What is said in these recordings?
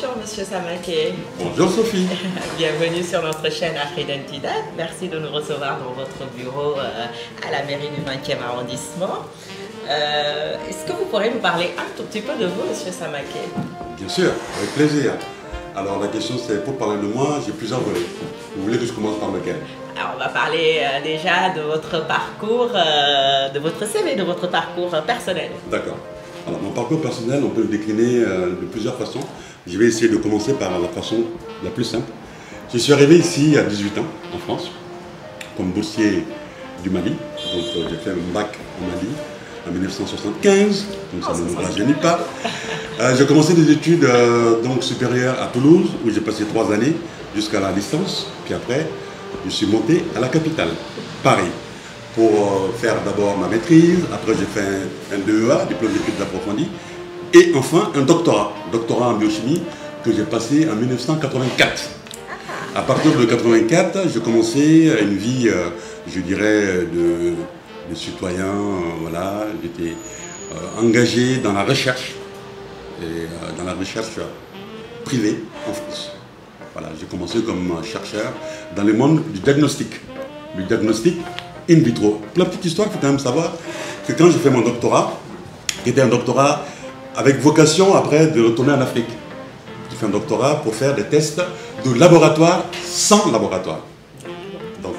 Bonjour Monsieur Samake. Bonjour Sophie. Bienvenue sur notre chaîne Afridentidad. Merci de nous recevoir dans votre bureau euh, à la mairie du 20e arrondissement. Euh, Est-ce que vous pourrez nous parler un tout petit peu de vous, Monsieur Samake? Bien sûr, avec plaisir. Alors la question c'est pour parler de moi, j'ai plusieurs volets. Vous voulez que je commence par lequel? Alors, on va parler euh, déjà de votre parcours, euh, de votre CV, de votre parcours personnel. D'accord. Alors mon parcours personnel, on peut le décliner de plusieurs façons. Je vais essayer de commencer par la façon la plus simple. Je suis arrivé ici à 18 ans, en France, comme boursier du Mali. Donc euh, j'ai fait un bac en Mali en 1975, donc ça ne 75. rajeunit pas. Euh, j'ai commencé des études euh, donc supérieures à Toulouse, où j'ai passé trois années jusqu'à la licence. Puis après, je suis monté à la capitale, Paris, pour faire d'abord ma maîtrise. Après, j'ai fait un, un DEA, diplôme d'études approfondies. Et enfin, un doctorat, doctorat en biochimie, que j'ai passé en 1984. À partir de 84, j'ai commencé une vie, euh, je dirais, de, de citoyen. euh, voilà, j'étais euh, engagé dans la recherche, et dans la recherche privée en France. Voilà, j'ai commencé comme chercheur dans le monde du diagnostic, du diagnostic in vitro. La petite histoire, faut quand même savoir que quand j'ai fait mon doctorat, qui était un doctorat avec vocation après de retourner en Afrique. J'ai fait un doctorat pour faire des tests de laboratoire sans laboratoire. Donc,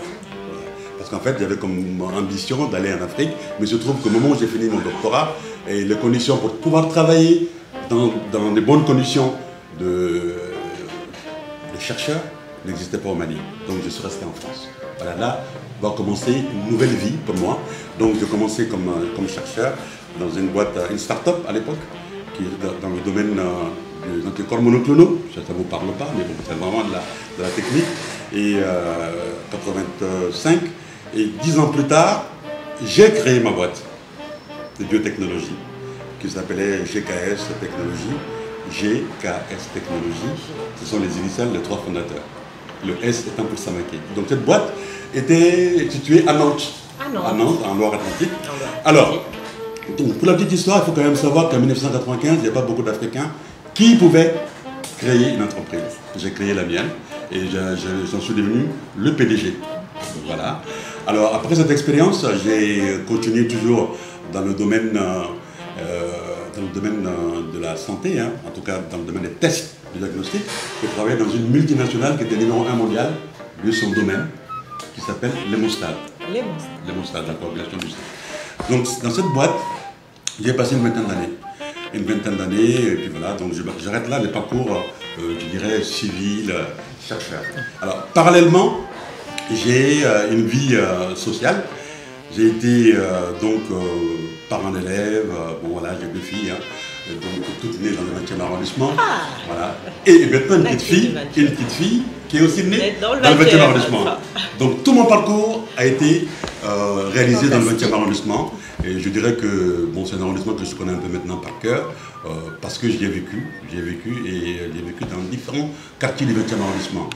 parce qu'en fait, j'avais comme ambition d'aller en Afrique, mais je trouve qu'au moment où j'ai fini mon doctorat, et les conditions pour pouvoir travailler dans, dans bonnes conditions de, de chercheur n'existaient pas au Mali. Donc je suis resté en France. Voilà, là va commencer une nouvelle vie pour moi. Donc j'ai commencé comme, comme chercheur dans une boîte, une start-up à l'époque, qui est dans- le domaine euh, des anticorps monoclonaux. Ça ne vous parle pas, mais bon, c'est vraiment de la, de la technique. Et euh, 85, et dix ans plus tard, j'ai créé ma boîte de biotechnologie qui s'appelait GKS Technologie. GKS Technologie, ce sont les initiales des trois fondateurs. Le S étant pour Samake. Donc cette boîte était située à Nantes, À Nantes. à Nantes, en Loire-Atlantique. En Loire-Atlantique. Alors, donc, pour la petite histoire, il faut quand même savoir qu'en 1995, il n'y a pas beaucoup d'Africains qui pouvaient créer une entreprise. J'ai créé la mienne et je- je- j'en suis devenu le PDG. Voilà. Alors, après cette expérience, j'ai continué toujours dans le domaine, euh, dans le domaine euh, de la santé, hein, en tout cas dans le domaine des tests de diagnostic. J'ai travaillé dans une multinationale qui était numéro un mondial de son domaine, qui s'appelle monstres. l'hémostase, la coagulation du sang. Donc dans cette boîte, j'ai passé une vingtaine d'années. Une vingtaine d'années, et puis voilà, donc j'arrête là les parcours, euh, je dirais, civil, euh, chercheur. Alors, parallèlement, j'ai euh, une vie sociale. J'ai été donc parent d'élève, bon voilà, j'ai deux filles, hein, donc toutes nées dans le 20e arrondissement. Voilà. Et, maintenant une petite fille fille, du 20e. une petite fille qui est aussi née dans le dans le 20e 20e arrondissement. Donc tout mon parcours a été réalisé dans le Fantastique. 20e arrondissement. Et je dirais que bon, c'est un arrondissement que je connais un peu maintenant par cœur, euh, parce que j'y ai vécu. J'y ai vécu et j'ai vécu dans différents quartiers du 20e arrondissement.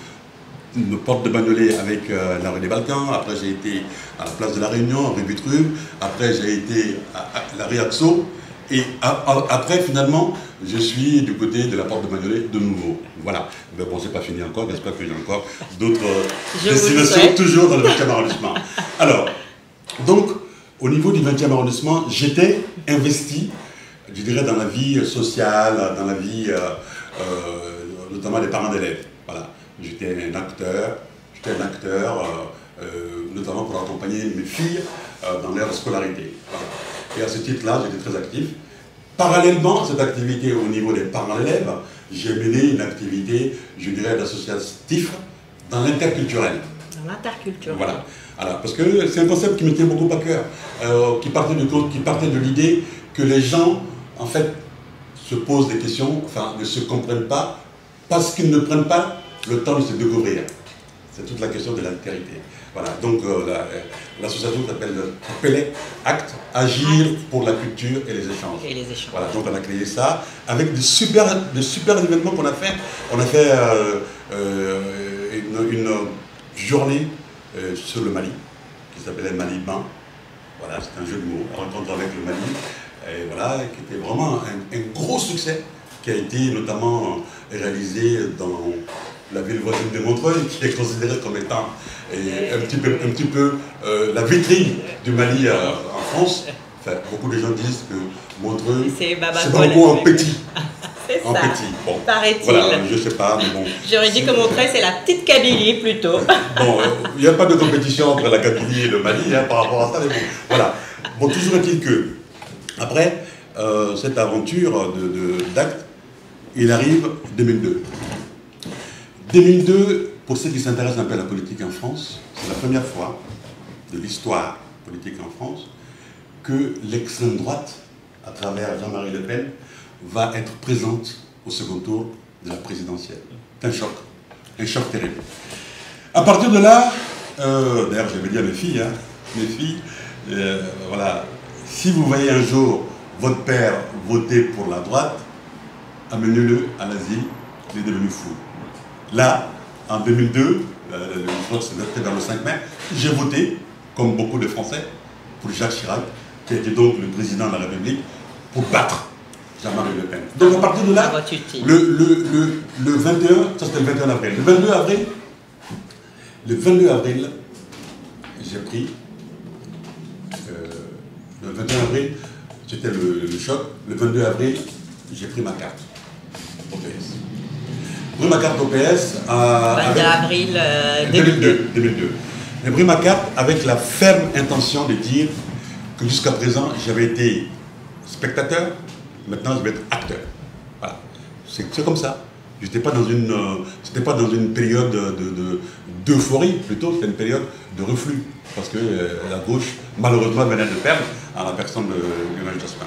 Une porte de Bagnolet avec euh, la rue des Balkans, après j'ai été à la place de la Réunion, rue Vitruve, après j'ai été à, à la rue Axo, et après finalement je suis du côté de la porte de Bagnolet de nouveau. Voilà. Mais bon, c'est pas fini encore, j'espère que j'ai encore d'autres euh, destinations toujours dans le 20e arrondissement. Alors, donc, au niveau du 20e arrondissement, j'étais investi, je dirais, dans la vie sociale, dans la vie, euh, euh, notamment des parents d'élèves. Voilà. J'étais un acteur, j'étais un acteur, euh, notamment pour accompagner mes filles dans leur scolarité. Voilà. Et à ce titre-là, j'étais très actif. Parallèlement à cette activité au niveau des parents d'élèves, j'ai mené une activité, je dirais, d'associatif dans l'interculturel. Dans l'interculture. Voilà. Alors, parce que c'est un concept qui me tient beaucoup à cœur, euh, qui partait qui de l'idée que les gens, en fait, se posent des questions, enfin, ne se comprennent pas, parce qu'ils ne prennent pas le temps de se découvrir. C'est toute la question de l'altérité. Voilà. Donc, euh, la- euh, l'association s'appelle s'appelait Acte, Agir pour la culture et les échanges. Et les échanges. Voilà, donc on a créé ça avec de super, de super événements qu'on a fait. On a fait euh, euh, une, une journée euh, sur le Mali qui s'appelait Mali Ban. Voilà, c'était un jeu de mots, rencontre avec le Mali. Et voilà, qui était vraiment un, un gros succès qui a été notamment réalisé dans la ville voisine de Montreuil, qui est considérée comme étant un petit peu, un petit peu euh, la vitrine du Mali euh, en France. Enfin, beaucoup de gens disent que Montreuil, c'est beaucoup en petit. Ça. petit. Bon, paraît-il. Voilà, je sais pas, mais bon. J'aurais dit que Montreuil, c'est la petite Kabylie plutôt. bon, il n'y a pas de compétition entre la Kabylie et le Mali hein, par rapport à ça, mais bon, voilà. Bon, toujours est-il que, après euh, cette aventure d'acte, de, il arrive 2002. 2002, pour ceux qui s'intéressent un peu à la politique en France, c'est la première fois de l'histoire politique en France que l'extrême droite, à travers Jean-Marie Le Pen, va être présente au second tour de la présidentielle. C'est un choc, un choc terrible. À partir de là, euh, d'ailleurs je vais dire à mes filles, hein, mes filles, euh, voilà, si vous voyez un jour votre père voter pour la droite, amenez-le à l'asile, il est devenu fou. Là, en 2002, euh, je crois que c'était vers le 5 mai, j'ai voté, comme beaucoup de Français, pour Jacques Chirac, qui était donc le président de la République, pour battre Jean-Marie Le Pen. Donc à partir de là, le, le, le, 21, ça c'était le 21 avril, le 22 avril, le 22 avril, j'ai pris, euh, le 21 avril, c'était le, choc, le 22 avril, j'ai pris ma carte au PS. J'ai pris ma carte au PS à, 22 avril 2002. 2002. J'ai pris ma carte avec la ferme intention de dire que jusqu'à présent, j'avais été spectateur, maintenant je vais être acteur. C'est comme ça. Je n'étais pas dans une, euh, pas dans une période d'euphorie, de, plutôt, c'était une période de reflux, parce que euh, la gauche, malheureusement, venait de perdre à la personne de Lionel Jospin.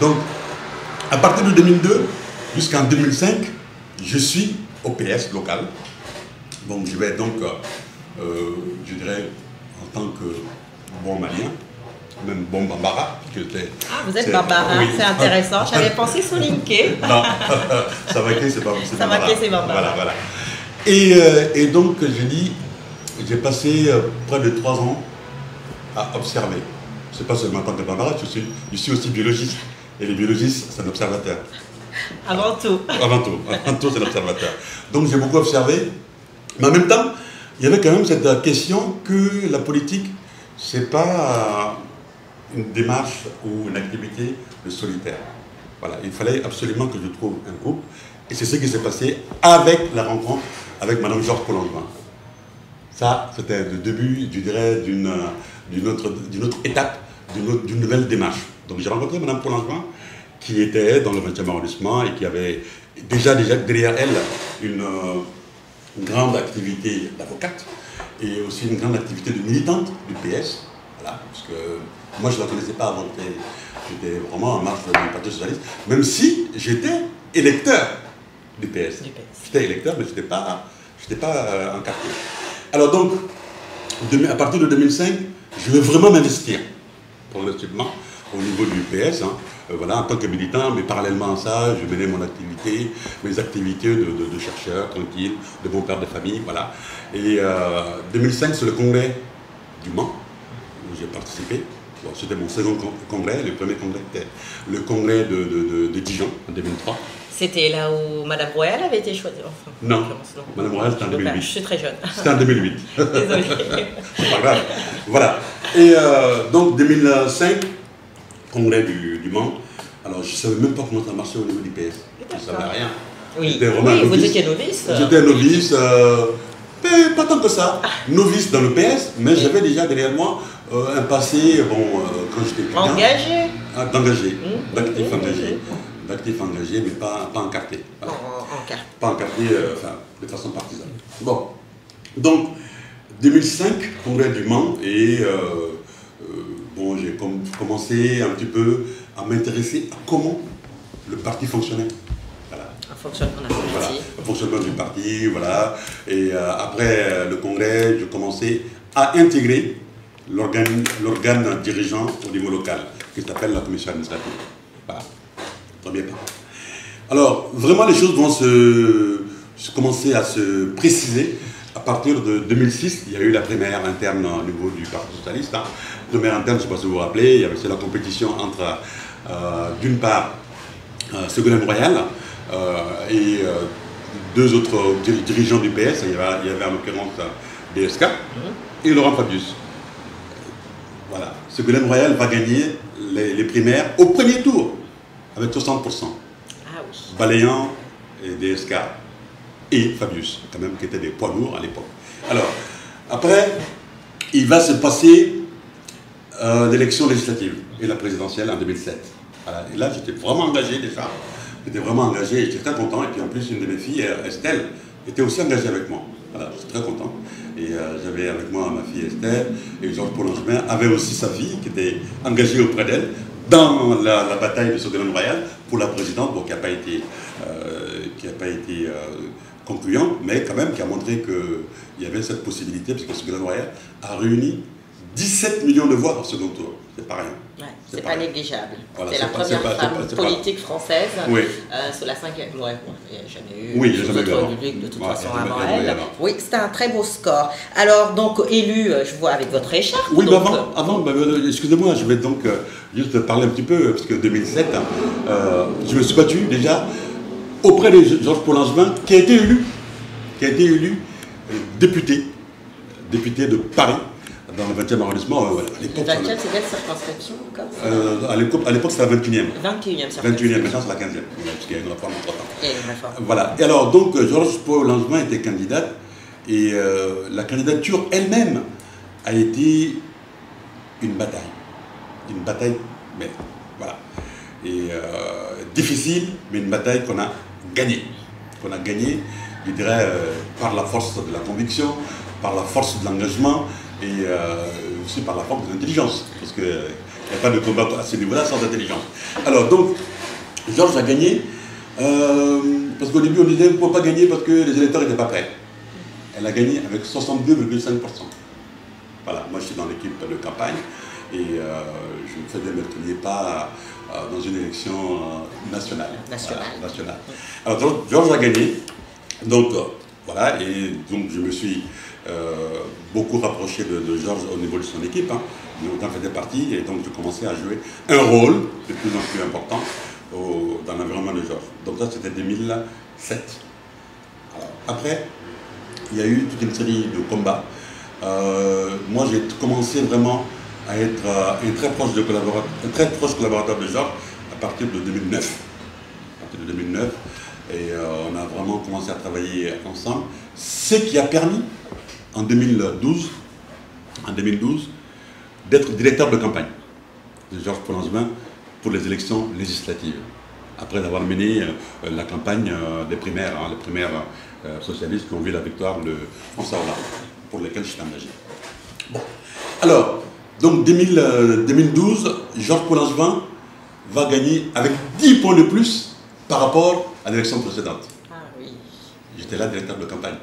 Donc, à partir de 2002 jusqu'en 2005, je suis au PS local. Donc, je vais donc, euh, je dirais, en tant que bon malien, même bon Bambara. Ah, vous êtes Bambara, c'est intéressant. J'avais pensé Solinké. non, Savaké, c'est Savaké, c'est Bambara. Voilà, voilà. Et, euh, et donc, je dis, j'ai passé euh, près de trois ans à observer. C'est pas seulement en tant que Bambara, je suis, je suis aussi biologiste. Et les biologistes, c'est un observateur. Avant tout. Avant tout. Avant tout, c'est l'observateur. Donc, j'ai beaucoup observé. Mais en même temps, il y avait quand même cette question que la politique, c'est pas une démarche ou une activité de solitaire. Voilà, il fallait absolument que je trouve un groupe. Et c'est ce qui s'est passé avec la rencontre avec Mme Georges Collangevin. Ça, c'était le début, je dirais, d'une autre, autre étape, d'une nouvelle démarche. Donc j'ai rencontré Mme Collangevin, qui était dans le 20e arrondissement et qui avait déjà, derrière elle une grande activité d'avocate et aussi une grande activité de militante du PS. Voilà, parce que moi, je ne la connaissais pas avant. J'étais vraiment en marche du Parti Socialiste, même si j'étais électeur du PS. J'étais électeur, mais je n'étais pas, pas euh, encarté. Alors donc, à partir de 2005, je veux vraiment m'investir progressivement au niveau du PS. Hein. Euh, voilà, en tant que militant, mais parallèlement à ça, je menais mon activité, mes activités de, chercheur, tranquille, de bon père de famille, voilà. Et 2005, euh, c'est le congrès du Mans, où j'ai participé c'était mon second congrès. Le premier congrès était le congrès de, Dijon en 2003. C'était là où Madame Royal avait été choisie non. Madame Royal, c'était en 2008. Je suis très jeune. C'était en 2008. Désolée. C'est pas grave. Voilà. Et euh, donc 2005, congrès du, Mans. Alors je ne savais même pas comment ça marchait au niveau du PS. Je ne savais rien. Oui, oui vous étiez novice. J'étais novice. Euh, pas tant que ça. Novice dans le PS, mais j'avais déjà derrière moi euh, un passé, bon, euh, quand j'étais plus Engagé ah, D'engagé, mmh. d'actif mmh. engagé. D'actif engagé, mais pas, pas encarté. Pas encarté, euh, enfin, de façon partisane. Bon. Donc, 2005, congrès du Mans, et bon, j'ai commencé un petit peu à m'intéresser à comment le parti fonctionnait. Un fonctionnement du parti. un fonctionnement du parti, voilà. Et après le congrès, je commençais à intégrer l'organe dirigeant au niveau local, qui s'appelle la commission administrative. Voilà. Premier pas. Alors, vraiment, les choses vont se, commencer à se préciser à partir de 2006. Il y a eu la primaire interne au niveau du Parti Socialiste. Hein. La primaire interne, je ne sais pas si vous vous rappelez, avait la compétition entre, euh, d'une part, euh, Ségolène Royal, et deux autres dirigeants du PS, il y avait, il y avait en l'occurrence DSK, mhm. et Laurent Fabius. Voilà. Ségolène Royal va gagner les, primaires au premier tour, avec 60%. Ah oui. Balayant et DSK et Fabius, quand même, qui étaient des poids lourds à l'époque. Alors, après, il va se passer euh, l'élection législative et la présidentielle en 2007. Et là, j'étais vraiment engagé déjà. J'étais vraiment engagé, j'étais très content. Et puis en plus, une de mes filles, Estelle, était aussi engagée avec moi. Voilà, j'étais très content. Et euh, j'avais avec moi ma fille Estelle, et Georges Paul avait aussi sa fille qui était engagée auprès d'elle dans la, bataille de Ségolène Royal pour la présidente, qui n'a pas été, euh, qui a pas été euh, mais quand même qui a montré qu'il y avait cette possibilité, parce que Ségolène Royal a réuni 17 millions de voix au second tour. C'est pas rien. Ouais, c'est pas, négligeable. c'est la première femme politique française euh, sur la cinquième. Ouais, il n'y a jamais eu oui, jamais eu de toute façon avant elle. Oui, c'était un très beau score. Alors, donc, élu, euh, je vois avec votre écharpe. Oui, donc, avant, euh, avant bah, excusez-moi, je vais donc juste parler un petit peu, parce que 2007, je me suis battu déjà auprès de Georges Paul qui a été élu, qui a été élu député, député de Paris dans le 20e arrondissement. Euh, le 20e, c'est quelle circonscription encore euh, À l'époque, c'était la 21e. 21e, 21e, maintenant c'est la 15e, parce qu'il y a une réforme entre temps. Une réforme. Voilà. Et alors, donc, Georges Paul Langevin était candidate, et euh, la candidature elle-même a été une bataille. Une bataille, mais voilà. Et difficile, mais une bataille qu'on a gagnée. Qu'on a gagnée, je dirais, par la force de la conviction, par la force de l'engagement, et euh, aussi par la force de l'intelligence, parce qu'il n'y a pas de combat à ce niveau-là sans intelligence. Alors donc, Georges a gagné, euh, parce qu'au début on disait qu'on ne pouvait pas gagner parce que les électeurs n'étaient pas prêts. Elle a gagné avec 62,5%. Voilà, moi je suis dans l'équipe de campagne et euh, je ne faisais mes pas dans une élection nationale. Nationale. Alors donc, Georges a gagné, donc voilà, et donc je me suis euh, beaucoup rapproché de, Georges au niveau de son équipe. Hein. en faisait partie et donc je commençais à jouer un rôle de plus en plus important dans l'environnement de Georges. Donc ça c'était 2007. après, il y a eu toute une série de combats. Euh, moi j'ai commencé vraiment à être euh, un, très proche de collaborateur, un très proche collaborateur de Georges à partir de 2009. À partir de 2009. Et on a vraiment commencé à travailler ensemble. Ce qui a permis en 2012, en 2012 d'être directeur de campagne de Georges Polangevin pour les élections législatives, après avoir mené euh, la campagne euh, des primaires, hein, les primaires euh, socialistes qui ont vu la victoire de François Hollande, pour lesquelles je suis engagé. Bon. Alors, donc 2012, Georges Polangevin va gagner avec 10 points de plus par rapport à l'élection précédente. Ah oui. J'étais là directeur de campagne.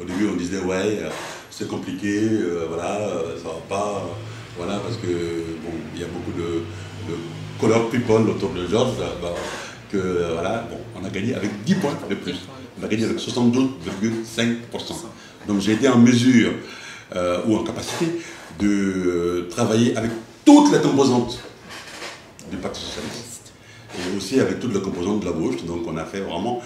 Au début, on disait, ouais, euh, c'est compliqué, euh, voilà, euh, ça va pas, voilà, parce que, bon, il y a beaucoup de, color people autour de Georges, bah, que, voilà, bon, on a gagné avec 10 points de plus. On a gagné avec 72,5%. Donc j'ai été en mesure, ou en capacité, de travailler avec toutes les composantes du Parti Socialiste et aussi avec toutes les composantes de la gauche. Donc on a fait vraiment,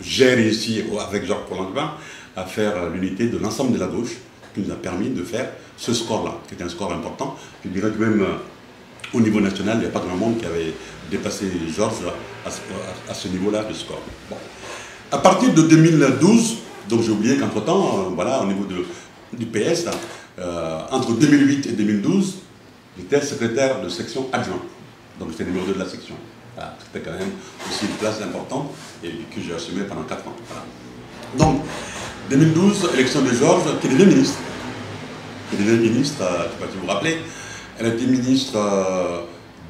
j'ai réussi avec Georges Polanquin à faire l'unité de l'ensemble de la gauche qui nous a permis de faire ce score-là, qui était un score important. Je dirais que même euh, au niveau national, il n'y a pas grand monde qui avait dépassé Georges à, ce niveau-là de score. Bon. À partir de 2012, donc j'ai oublié qu'entre-temps, euh, voilà, au niveau du PS, euh, entre 2008 et 2012, j'étais secrétaire de section adjoint. Donc j'étais numéro 2 de la section. C'était quand même aussi une place importante et que j'ai assumé pendant 4 ans. Donc, 2012, élection de Georges, qui devient ministre. Qui devient ministre, euh, je ne sais pas si vous vous rappelez, elle a été ministre euh,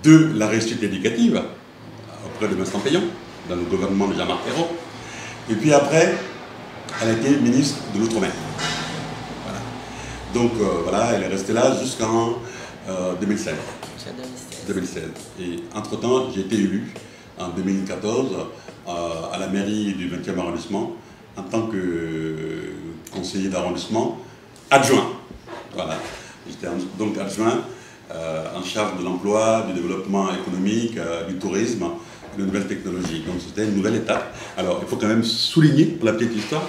de la réussite éducative auprès de Vincent Payon, dans le gouvernement de Jean-Marc Ayrault. Et puis après, elle a été ministre de l'Outre-mer. Donc euh, voilà, elle est restée là jusqu'en 2016. 2016. Et entre-temps, j'ai été élu en 2014 à la mairie du 20e arrondissement en tant que conseiller d'arrondissement adjoint. Voilà. J'étais donc adjoint euh, en charge de l'emploi, du développement économique, euh, du tourisme de nouvelles technologies. Donc c'était une nouvelle étape. Alors il faut quand même souligner, pour la petite histoire,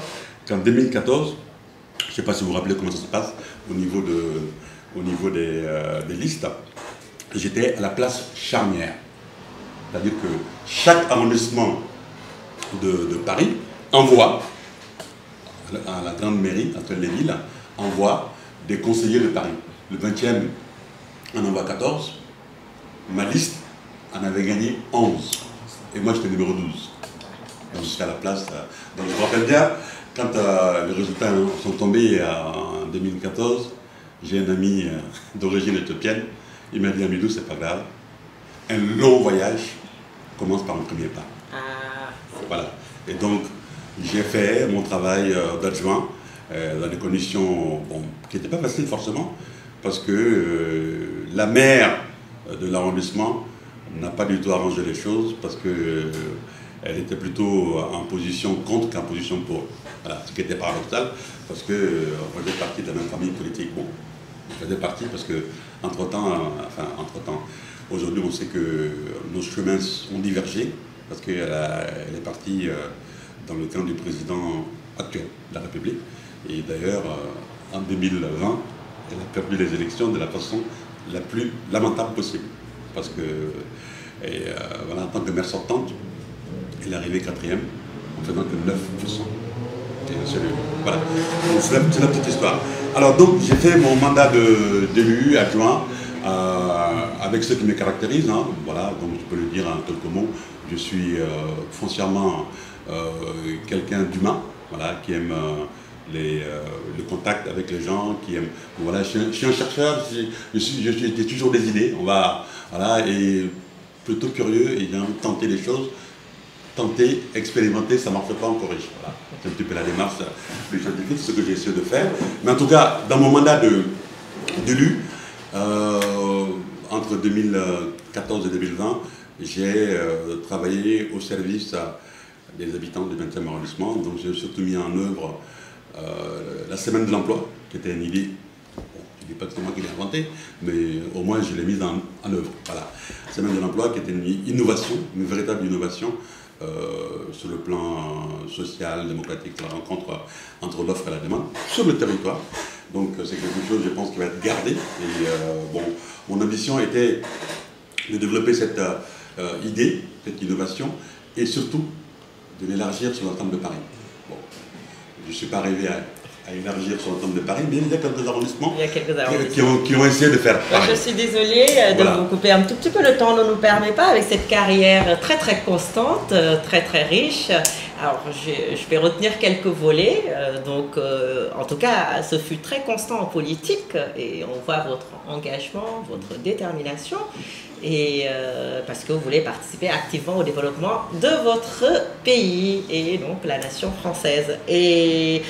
qu'en 2014, je ne sais pas si vous vous rappelez comment ça se passe au niveau, de, au niveau euh, des listes, j'étais à la place charnière. C'est-à-dire que chaque arrondissement de, Paris envoie à la grande mairie, entre les villes, envoie des conseillers de Paris. Le 20e en envoie 14. Ma liste en avait gagné 11. Et moi, j'étais numéro 12. Donc, la place. euh, Donc, je me rappelle bien, quand euh, les résultats sont tombés euh, en 2014, j'ai un ami d'origine éthiopienne. Il m'a dit Amidou, c'est pas grave. Un long voyage commence par un premier pas. Ah, Voilà. Et donc, j'ai fait mon travail euh, d'adjoint euh, dans des conditions bon, qui n'étaient pas faciles forcément, parce que euh, la maire de l'arrondissement n'a pas du tout arrangé les choses, parce que euh, elle était plutôt en position contre qu'en position pour. Voilà, ce qui était paradoxal, parce que on faisait partie de la même famille politique. Bon, on faisait partie parce que, entre-temps, euh, enfin, entre-temps, aujourd'hui, on sait que nos chemins ont divergé, parce qu'elle elle est partie euh, dans le camp du président actuel de la République. Et d'ailleurs, euh, en 2020, elle a perdu les élections de la façon la plus lamentable possible. Parce que, euh, en tant que maire sortante, elle est arrivée quatrième en faisant que 9%. C'est la, petite histoire. Alors donc j'ai fait mon mandat d'élu adjoint euh, avec ce qui me caractérise. hein. Voilà, je peux le dire en quelques mots. Je suis euh, foncièrement euh, quelqu'un d'humain, voilà, qui aime le contact avec les gens, qui aime. Voilà, je suis un, chercheur. J'ai toujours des idées. On va, voilà, et plutôt curieux et j'ai envie de tenter les choses tenter, expérimenter, ça ne marche pas, on corrige. Voilà. C'est un petit peu la démarche euh, du scientifique, ce que j'ai essayé de faire. Mais en tout cas, dans mon mandat de- d'élu, euh, entre 2014 et 2020, j'ai euh, travaillé au service des habitants du 20e arrondissement. Donc j'ai surtout mis en œuvre euh, la semaine de l'emploi, qui était une idée je ne dis pas que c'est moi qui l'ai inventé, mais au moins je l'ai mise en, en œuvre. Voilà. Semaine de l'emploi qui était une innovation, une véritable innovation euh, sur le plan social, démocratique, la rencontre entre l'offre et la demande sur le territoire. Donc euh, c'est quelque chose, je pense, qui va être gardé. Euh, bon, mon ambition était de développer cette idée, cette innovation, et surtout de l'élargir sur l'ensemble de Paris. Bon, je ne suis pas arrivé à, à élargir sur l'ensemble de Paris, mais il y a quelques arrondissements il y a quelques qui, arrondissements. qui ont, qui ont essayé de faire pareil. Je suis désolée euh, de Voilà. vous couper un tout petit peu. Le temps ne nous permet pas avec cette carrière très très constante, euh, très très riche. Alors, je, vais retenir quelques volets. Euh, Donc, euh, en tout cas, ce fut très constant en politique et on voit votre engagement, votre détermination. Et euh, parce que vous voulez participer activement au développement de votre pays et donc la nation française. Et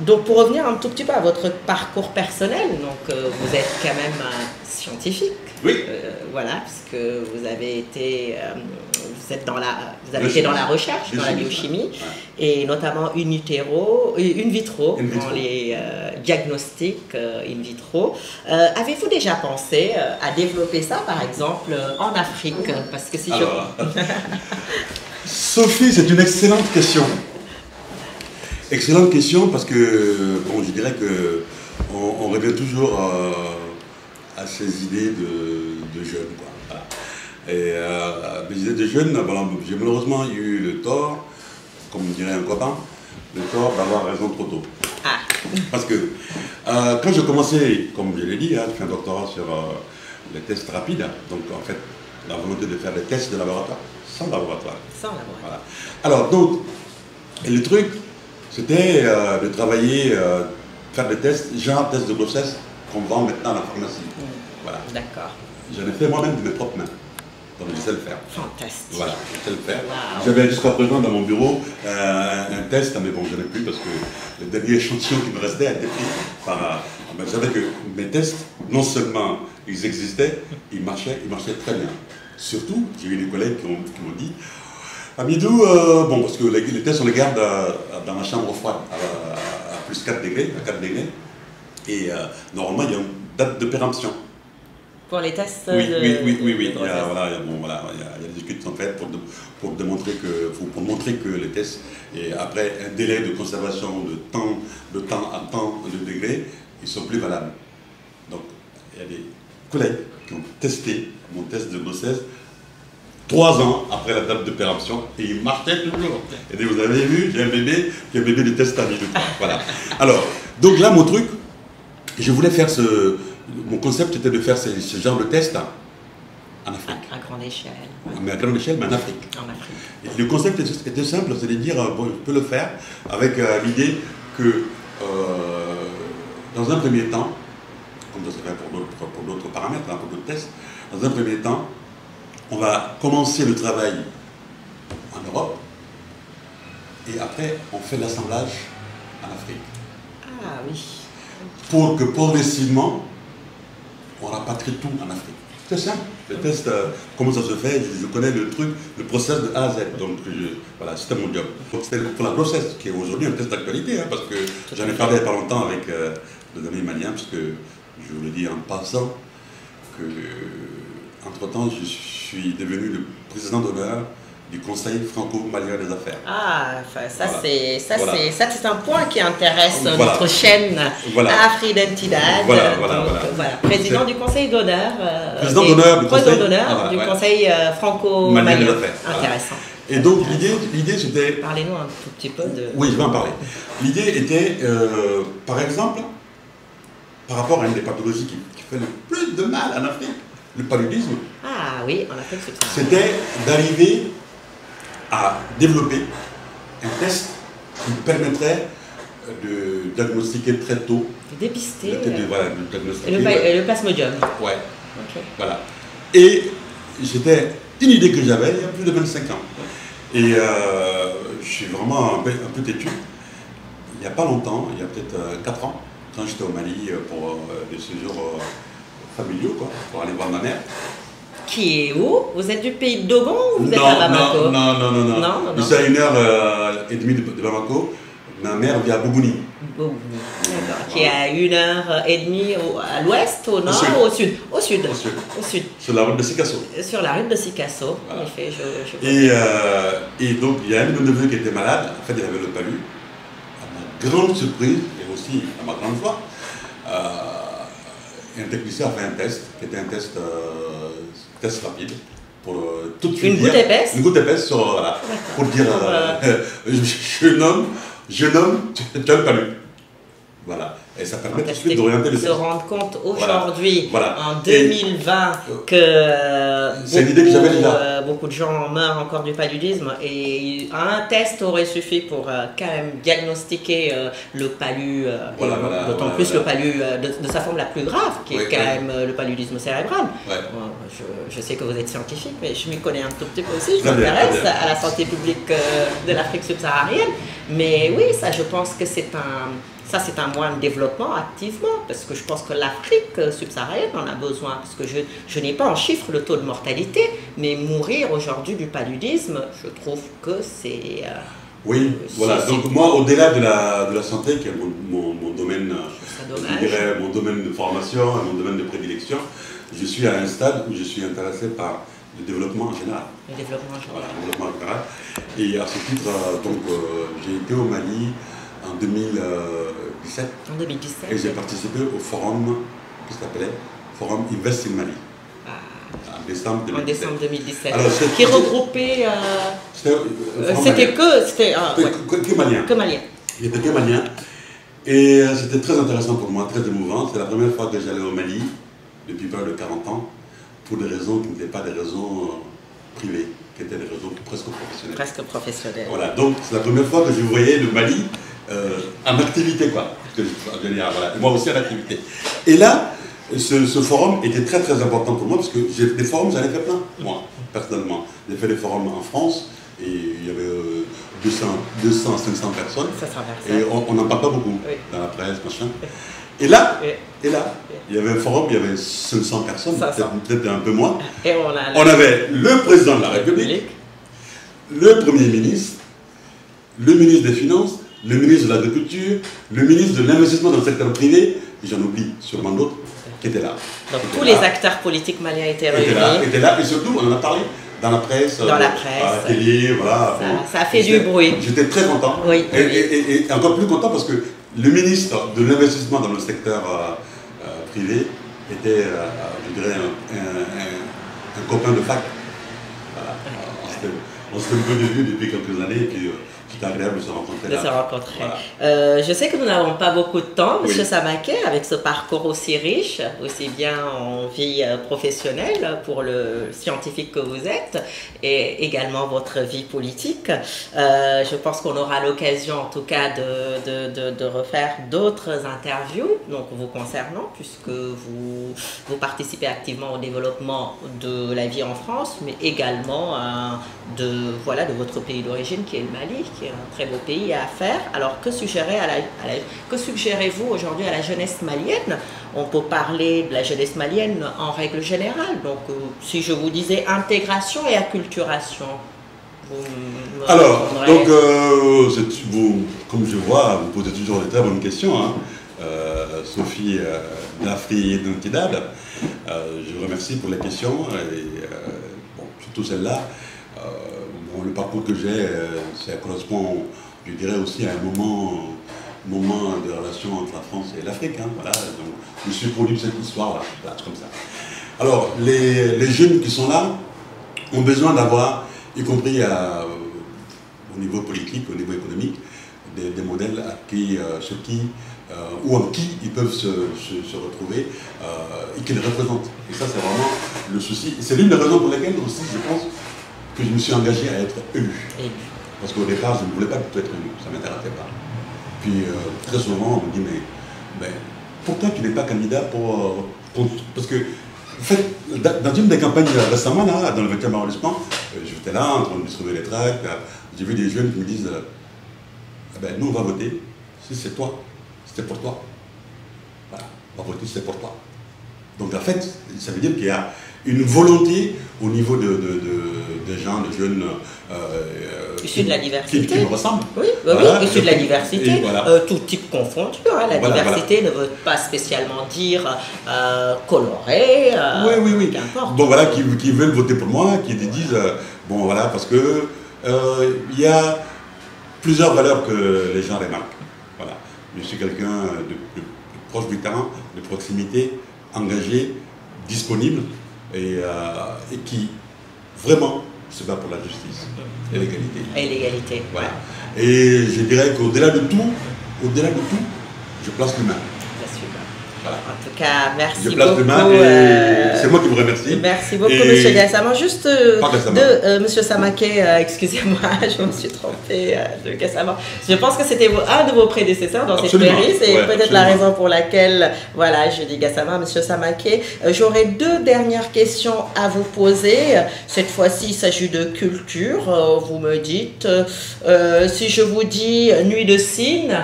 donc pour revenir un tout petit peu à votre parcours personnel, donc vous êtes quand même scientifique. Oui. Voilà, puisque vous avez été, vous êtes dans la, vous avez été dans la recherche, dans la Biochimie, et notamment in utero, euh, in vitro, In vitro. dans les euh, diagnostics euh, in vitro. Euh, Avez-vous déjà pensé euh, à développer ça, par exemple, euh, en Afrique? Parce que si je Sophie, c'est une excellente question. Excellente question parce que, bon, je dirais que on, on revient toujours euh, à ces idées de, de jeunes. Quoi. Et euh, mes idées de jeunes, voilà, j'ai malheureusement eu le tort, comme dirait un copain, le tort d'avoir raison trop tôt. Ah, Parce que euh, quand j'ai commencé, comme je l'ai dit, hein, je fais un doctorat sur euh, les tests rapides, donc en fait la volonté de faire des tests de laboratoire, sans laboratoire. sans. Voilà. Alors donc, et le truc, c'était euh, de travailler, euh, faire des tests, genre tests de grossesse qu'on vend maintenant à la pharmacie. Voilà. D'accord, J'en ai fait moi-même de mes propres mains. Donc je sais le faire. fantastique. Voilà, je sais le faire. Wow. J'avais jusqu'à présent dans mon bureau euh, un, test, mais bon, je n'ai plus parce que le dernier échantillon qui me restait a été pris par. euh, ben, je savais que mes tests, non seulement ils existaient, ils marchaient, ils marchaient très bien. Surtout, j'ai eu des collègues qui m'ont qui m'ont dit Amidou, euh, bon, parce que les, les tests, on les garde euh, dans la chambre froide à, à plus 4 degrés, à 4 degrés, et normalement, il y a une date de péremption. Pour les tests oui, de, oui, oui, oui, oui. Il y a, voilà, bon, voilà, il y a, il y a des études qui sont faites pour, pour, démontrer que, pour, montrer que les tests, et après un délai de conservation de temps, de temps à temps de degré, ils sont plus valables. Donc, il y a des collègues qui ont testé mon test de grossesse trois ans après la date de péremption et il marchait toujours. Et vous avez vu, j'ai un bébé, j'ai un bébé de test à vie de Voilà. Alors, donc là, mon truc, je voulais faire ce. Mon concept était de faire ce, ce genre de test en Afrique. À, à grande échelle, ouais, Mais à grande échelle, mais en Afrique. en Afrique. Et le concept était était simple, c'est de dire, euh, bon, je peux le faire avec euh, l'idée que, euh, dans un premier temps, comme ça se fait pour d'autres- pour d'autres paramètres, hein, pour d'autres tests, dans un premier temps, on va commencer le travail en Europe et après on fait l'assemblage en Afrique. Ah oui. Pour que progressivement, on rapatrie tout en Afrique. C'est simple. Le test, euh, comment ça se fait, je, je connais le truc, le process de A à Z. Donc je- voilà, c'était mon job. Donc c'était pour la grossesse, qui est aujourd'hui un test d'actualité, hein, parce que j'en ai parlé il n'y a pas longtemps avec euh, le ami malien, parce que je vous le dis en passant, que entre-temps, je suis devenu le président d'honneur du Conseil franco-malien des affaires. Ah, ça Voilà. c'est ça Voilà. c'est ça c'est un point qui intéresse Voilà. notre chaîne. Afridentidad. Voilà, voilà. Président du Conseil d'honneur. euh, Président d'honneur du Conseil- Ah, du ouais. Conseil euh, Malien franco-malien. des affaires. Intéressant. Et donc l'idée, l'idée c'était Parlez-nous un tout petit peu de. Oui, je vais en parler. L'idée était, euh, par exemple, par rapport à une des pathologies qui, qui fait le plus de mal en Afrique, le paludisme, Ah oui, en Afrique subsaharienne. c'était d'arriver à développer un test qui permettrait de diagnostiquer très tôt, De dépister. de, de- euh, voilà, de et diagnostiquer. le, plasmodium. Ouais, voilà. Et c'était une idée que j'avais il y a plus de 25 ans. Et euh, je suis vraiment un peu, un peu têtu. Il n'y a pas longtemps, il y a peut-être 4 ans, quand j'étais au Mali euh, pour euh, des séjours euh, familiaux, quoi, pour aller voir ma mère. Qui est où? Vous êtes du pays de Dogon ou vous êtes non, à Bamako? non, non, non, non, non. Non. sommes à une heure euh, et demie de, de Bamako. Ma mère vit à Bougouni. D'accord. Qui est à une heure et demie au- à l'ouest, au nord sud. ou au sud? Au sud. Au sud. Au sud. sur la route de Sikasso. Sur la rue de Sikasso, Voilà. en effet, je, je Et, euh, et donc, il y a un de mes neveux qui était malade. En fait, il avait le palu. À ma grande surprise, et aussi à ma grande joie, un technicien a fait un test, qui était un test, euh, test rapide, pour euh, tout de suite Une dire- goutte épaisse Une goutte épaisse, sur, voilà, pour dire, euh, jeune homme, jeune homme, tu tu as palu. Voilà. Et ça permet tout de suite d'orienter le se rendre compte aujourd'hui, Voilà. en Et- 2020, que euh, idée que euh, beaucoup de gens meurent encore du paludisme et un test aurait suffi pour euh, quand même diagnostiquer euh, le palu, euh, Voilà, d'autant plus le palu de, de sa forme la plus grave, qui Oui, est quand oui. même le paludisme cérébral. Ouais. Bon, je, je sais que vous êtes scientifique, mais je m'y connais un tout petit peu aussi. Je m'intéresse à la santé publique de l'Afrique subsaharienne. Mais oui, ça, je pense que c'est un, ça, c'est un moyen de développement activement, parce que je pense que l'Afrique subsaharienne en a besoin, parce que je, je n'ai pas en chiffre le taux de mortalité, mais mourir aujourd'hui du paludisme, je trouve que c'est... euh, Oui, voilà. Donc moi, au-delà de la, de la santé, qui est mon, mon, mon domaine, je dirais mon domaine de formation, et mon domaine de prédilection, je suis à un stade où je suis intéressé par le développement en général. le développement en Voilà, général. le développement en général. Et à ce titre, euh, donc, euh, j'ai été au Mali en 2017 En 2017. et j'ai participé au forum qui s'appelait Forum Invest in Mali Ah, en décembre en 2017. décembre 2017. Alors, qui regroupait... euh, C'était, euh, que... C'était ah, ouais, que- que malien. que malien. Il était que malien. Et euh, c'était très intéressant pour moi, très émouvant. C'est la première fois que j'allais au Mali, depuis près de 40 ans, pour des raisons qui n'étaient pas des raisons euh, privées, qui étaient des raisons presque professionnelles. Presque professionnel. Voilà, donc c'est la première fois que je voyais le Mali euh, en activité, quoi. Voilà, moi aussi en activité. Et là, ce, ce forum était très très important pour moi parce que j'ai des forums, j'en ai fait plein, moi, personnellement. J'ai fait des forums en France et il y avait euh, 200, 200 500 personnes. Et on n'en parle pas beaucoup Oui. dans la presse, machin. Et là, Et, là, il y avait un forum, il y avait 500 personnes, 500. peut-être peut-être un peu moins. et on a On avait le président de la République, le Premier ministre, le ministre des Finances, le ministre de l'Agriculture, le ministre de l'Investissement dans le secteur privé, j'en oublie sûrement d'autres, qui étaient là. Donc tous les acteurs politiques maliens étaient réunis. Étaient là, étaient là, et surtout, on en a parlé dans la presse, dans la presse, à la télé, voilà. Ça, a fait du bruit. J'étais très content. Oui, et, encore plus content parce que le ministre de l'investissement dans le secteur privé était, je dirais, un, copain de fac. Voilà. On s'était un peu depuis quelques années et puis c'est agréable de se rencontrer. De se rencontrer. Euh, je sais que nous n'avons pas beaucoup de temps, M. Oui. Samaké, avec ce parcours aussi riche, aussi bien en vie euh, professionnelle pour le scientifique que vous êtes, et également votre vie politique. Euh, je pense qu'on aura l'occasion, en tout cas, de, de, de, refaire d'autres interviews, donc vous concernant, puisque vous, vous participez activement au développement de la vie en France, mais également de, voilà, de votre pays d'origine, qui est le Mali, qui un très beau pays à faire. Alors que suggérez à la, que suggérez-vous aujourd'hui à la jeunesse malienne? On peut parler de la jeunesse malienne en règle générale. Donc, euh, si je vous disais intégration et acculturation. Alors, donc, euh, vous, comme je vois, vous posez toujours des très bonnes questions. Hein. Euh, Sophie Dafri Dantidad, je vous remercie pour les questions, et bon, surtout celle-là le parcours que j'ai, euh, ça correspond, je dirais aussi à un moment, moment de relation entre la France et l'Afrique. Hein, voilà. Donc, je suis produit de cette histoire-là, comme ça. Alors, les, jeunes qui sont là ont besoin d'avoir, y compris euh, au niveau politique, au niveau économique, des, modèles à qui, euh, qui ou en qui ils peuvent se, retrouver et qui les représentent. Et ça, c'est vraiment le souci. C'est l'une des raisons pour lesquelles aussi, je pense, que je me suis engagé à être élu. Parce qu'au départ, je ne voulais pas être élu, ça ne m'intéressait pas. Puis euh, très souvent, on me dit, mais, ben, pourquoi tu n'es pas candidat pour, euh, Parce que, en fait, dans une des campagnes récemment, là, dans le 20e arrondissement, euh, j'étais là en train de distribuer les tracts, j'ai vu des jeunes qui me disent, ah ben, nous on va voter, si c'est toi, c'était pour toi. Voilà, on va voter, c'est pour toi. Donc en fait, ça veut dire qu'il y a une volonté au niveau de, des gens, des jeunes euh, issus de la diversité. Qui, me ressemblent. Oui, bah oui issus de la diversité. Euh, tout type confondu. Hein. La diversité ne veut pas spécialement dire euh, coloré. oui, oui, oui. Qu'importe. Bon, voilà, qui, qui, veulent voter pour moi, qui disent, bon, voilà, parce que il y a plusieurs valeurs que les gens remarquent. Voilà. Je suis quelqu'un de, proche du terrain, de proximité, engagé, disponible et, euh, et qui vraiment se bat pour la justice et l'égalité. Et l'égalité. Voilà. Et je dirais qu'au-delà de tout, au-delà de tout, je place l'humain. En tout cas, merci je place beaucoup. Euh, c'est moi qui vous remercie. Merci beaucoup, M. Monsieur Gassama. Juste euh, de euh, Monsieur Samaké, excusez-moi, je me suis trompée de Gassama. Je pense que c'était un de vos prédécesseurs dans cette mairie. C'est peut-être la raison pour laquelle, voilà, je dis Gassama, Monsieur Samaké. J'aurais deux dernières questions à vous poser. Cette fois-ci, il s'agit de culture. vous me dites, si je vous dis nuit de cygne,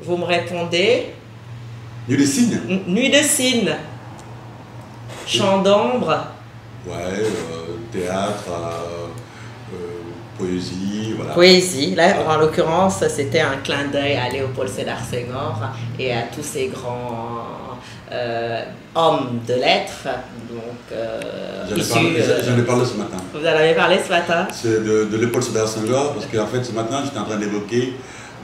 vous me répondez Nuit de cygne Nuit de cygne. Chant d'ombre. Ouais, euh, théâtre, euh, euh, poésie, voilà. Poésie. Là, en l'occurrence, c'était un clin d'œil à Léopold Sédar Senghor et à tous ces grands hommes de lettres. Donc, J'en ai, parlé ce matin. Vous en avez parlé ce matin? C'est de, de Léopold Sédar Senghor, parce qu'en fait, ce matin, j'étais en train d'évoquer,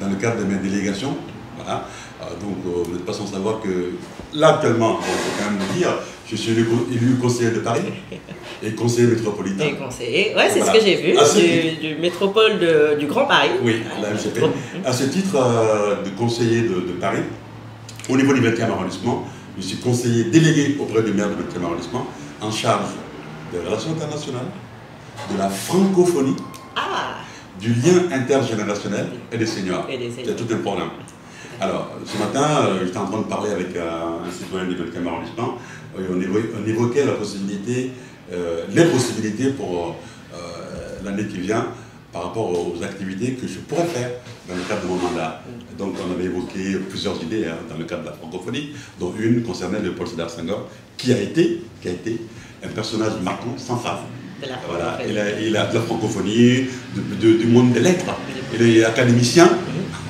dans le cadre de mes délégations, voilà, ah, donc, euh, vous n'êtes pas sans savoir que là, actuellement, il faut quand même le dire, je suis élu, conseiller de Paris et conseiller métropolitain. Et conseiller, ouais, c'est ce que j'ai vu, du, métropole du Grand Paris. Oui, la MGP. À ce titre euh, de conseiller de, Paris, au niveau du 20e arrondissement, je suis conseiller délégué auprès du maire du 20e arrondissement en charge des relations internationales, de la francophonie, ah. du lien intergénérationnel et des seniors. C'est tout un problème. Alors, ce matin, euh, j'étais en train de parler avec un citoyen du 20e arrondissement. On évoquait la possibilité, euh, les possibilités pour euh, l'année qui vient par rapport aux activités que je pourrais faire dans le cadre de mon mandat. Donc on avait évoqué plusieurs idées hein, dans le cadre de la francophonie, dont une concernait le Paul Sédar Senghor, qui a été, qui a été un personnage marquant sans. Voilà, il a, de la francophonie, du monde des lettres. Il est académicien,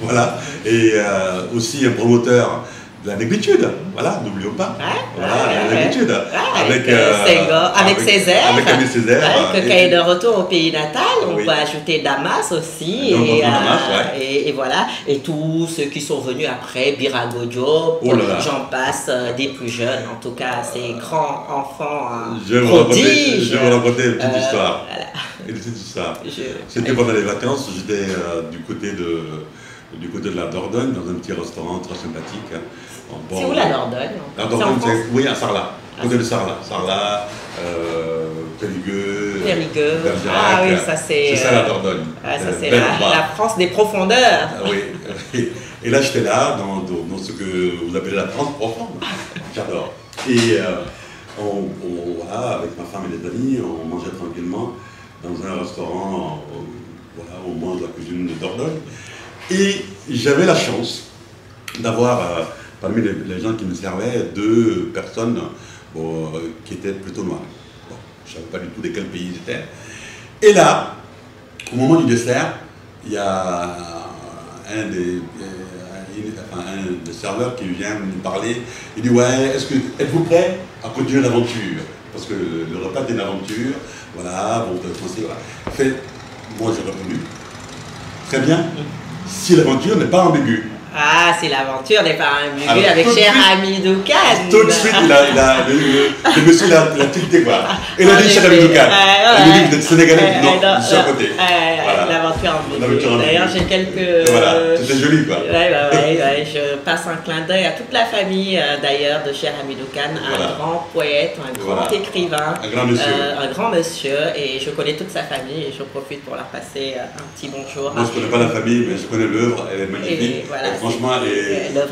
voilà, et euh, aussi un promoteur la négritude, voilà, n'oublions pas. voilà, la négritude. avec, euh, Senghor, avec, Césaire. Avec Aimé Césaire. que quand il est de retour au pays natal, on peut ajouter Damas aussi. Et, Damas, et, et, voilà. Et tous ceux qui sont venus après, Birago Diop, oh j'en passe, des plus jeunes, en tout cas, ces grands enfants je prodiges. je vais vous raconter une petite histoire. Voilà. Une petite histoire. C'était pendant les vacances, j'étais du côté de du côté de la Dordogne, dans un petit restaurant très sympathique. C'est où la Dordogne La Dordogne, c'est oui, à Sarlat, côté de Sarlat. Sarlat, euh, Périgueux, Périgueux. Ah oui, ça c'est. C'est ça la Dordogne. Ah, ça c'est la, France des profondeurs. Ah oui. Et là, j'étais là, dans, dans, ce que vous appelez la France profonde. J'adore. Et euh, on, voilà, avec ma femme et les amis, on mangeait tranquillement dans un restaurant, voilà, au moins de la cuisine de Dordogne. Et j'avais la chance d'avoir euh, parmi les, gens qui me servaient deux personnes qui étaient plutôt noires. je ne savais pas du tout de quel pays ils étaient. Et là, au moment du dessert, il y a un des, euh, serveurs qui vient me parler. Il dit Ouais, est-ce que êtes-vous prêt à continuer l'aventure? Parce que le repas est une aventure. Voilà, bon, français, voilà. Fait, moi j'ai répondu Très bien si l'aventure n'est pas ambiguë. Ah, si l'aventure n'est pas ambiguë avec cher ami Doukan. Tout de suite, il a, il a, le, le, monsieur l'a tilté quoi. Il a dit cher ami Doukan. Il dit vous êtes sénégalais Non, à côté. L'aventure D'ailleurs, j'ai quelques. Voilà, c'était joli quoi. Ouais, ouais, ouais, je passe un clin d'œil à toute la famille euh, d'ailleurs de cher ami Doukan, un grand poète, un grand écrivain. Un grand monsieur. Euh, un grand monsieur, et je connais toute sa famille et je profite pour leur passer euh, un petit bonjour. Moi, je ne connais pas la famille, mais je connais l'œuvre, elle est magnifique. Et, franchement,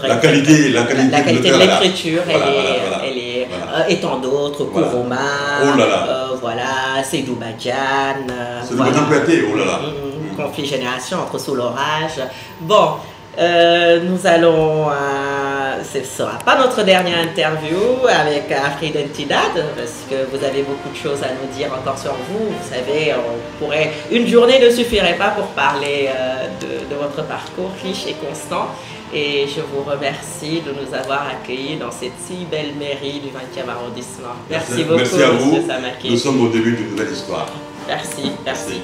la qualité, la qualité, la qualité de l'écriture, elle, est, euh, et tant d'autres, voilà. Kuroma, oh là là. Euh, voilà, Seydou Badjan. Euh, voilà. de oh là là. Mm, mm, conflit génération entre sous l'orage. Bon, euh, nous allons, euh, ce ne sera pas notre dernière interview avec Afri Identidad, parce que vous avez beaucoup de choses à nous dire encore sur vous. Vous savez, on pourrait, une journée ne suffirait pas pour parler euh, de, de, votre parcours riche et constant. Et je vous remercie de nous avoir accueillis dans cette si belle mairie du 20e arrondissement. Merci, beaucoup, merci à vous. Nous sommes au début d'une nouvelle histoire. merci. merci.